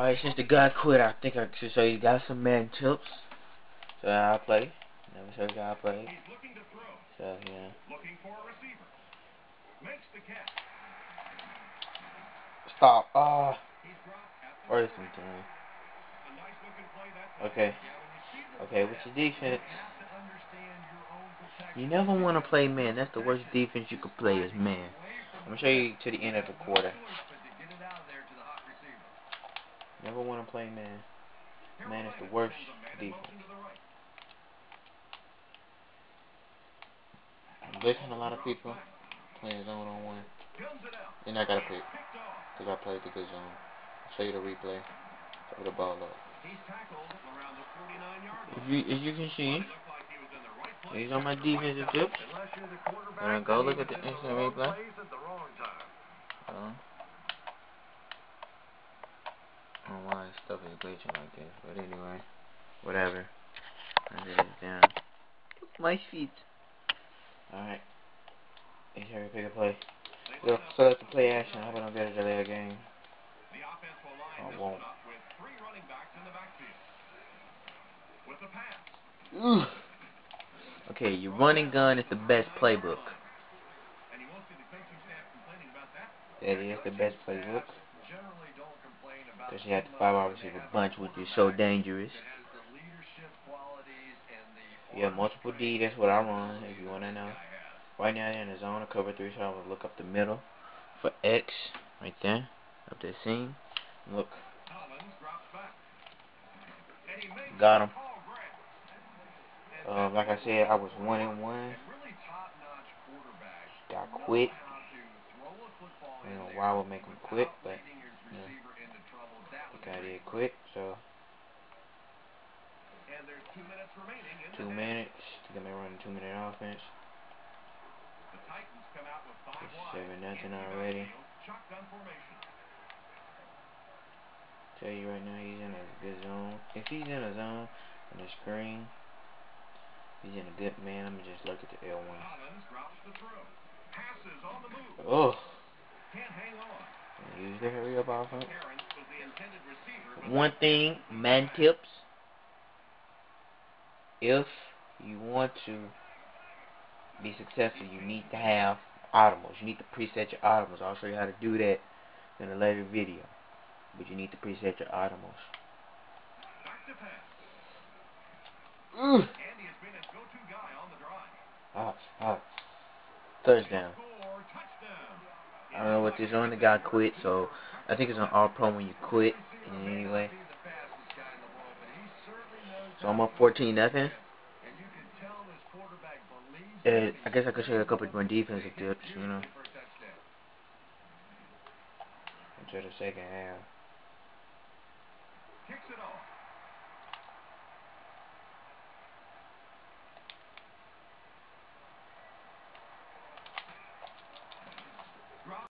Alright, since the guy quit, I think I should show you guys some man tips. So I play. Never show you guys play. So yeah. Stop. Ah. Uh, or something. Okay. Okay, with your defense, you never want to play man. That's the worst defense you could play is man. I'm going to show you to the end of the quarter. Never want to play man. Man is the worst defense. I'm listening a lot of people playing zone on one. Then I gotta pick. Because I played the good zone. I'll show you the replay. Throw the ball up. If you, if you can see, these are my defensive tips. And I go look at the instant replay. Uh, I don't know why stuff is glitching like this, but anyway, whatever. I did it down. My feet. Alright. He's here to pick a play. So, so that's the play action. I hope I don't get a delay a game. I won't. Ooh. Okay, your running gun is the best playbook. That is the best playbook. Because you have to five hours receiver bunch, which is so dangerous. You have multiple D, that's what I run, if you want to know. Right now, they're in the zone of cover three, so I'm going to look up the middle for X, right there, up there seam. Look. Got him. Uh, like I said, I was one and one. I quit. You know, why would make him quit, but okay, I did quit, so two minutes to get me running two minute offense. seven nothing already. Tell you right now, he's in a good zone. If he's in a zone on the screen, he's in a good man. Me just look at the L1. Oh. Use the hurry up offense. One thing, man tips. If you want to be successful, you need to have audibles. You need to preset your audibles. I'll show you how to do that in a later video. But you need to preset your audibles. Ooh. Ah, ah. Touchdown. I don't know what this on. The guy quit, so I think it's on all pro when you quit. Anyway. So I'm up 14 nothing. And I guess I could show you a couple more defensive tips, you know. Until the second half.